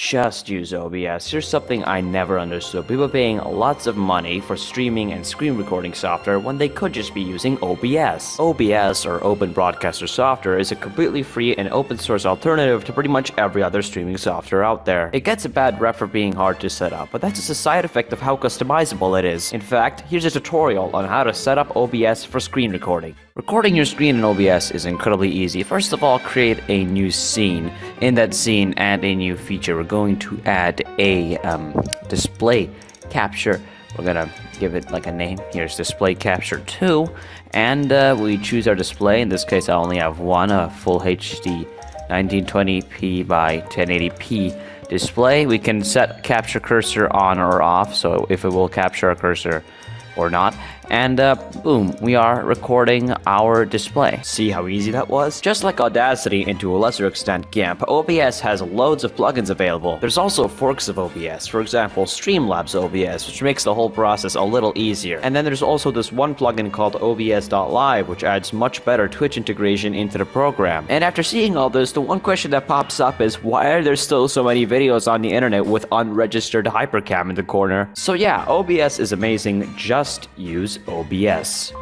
just use OBS. Here's something I never understood. People paying lots of money for streaming and screen recording software when they could just be using OBS. OBS, or Open Broadcaster Software, is a completely free and open source alternative to pretty much every other streaming software out there. It gets a bad rep for being hard to set up, but that's just a side effect of how customizable it is. In fact, here's a tutorial on how to set up OBS for screen recording. Recording your screen in OBS is incredibly easy. First of all, create a new scene. In that scene, add a new feature. We're going to add a um, display capture. We're gonna give it like a name. Here's display capture 2. And uh, we choose our display. In this case, I only have one, a full HD 1920p by 1080p display. We can set capture cursor on or off, so if it will capture a cursor or not. And uh, boom, we are recording our display. See how easy that was? Just like Audacity and to a lesser extent GIMP, OBS has loads of plugins available. There's also forks of OBS, for example Streamlabs OBS, which makes the whole process a little easier. And then there's also this one plugin called OBS.live, which adds much better Twitch integration into the program. And after seeing all this, the one question that pops up is why are there still so many videos on the internet with unregistered hypercam in the corner? So yeah, OBS is amazing, just use OBS.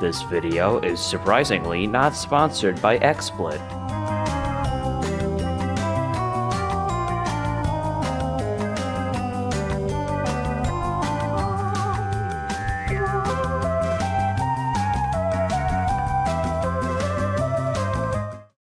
This video is surprisingly not sponsored by XSplit.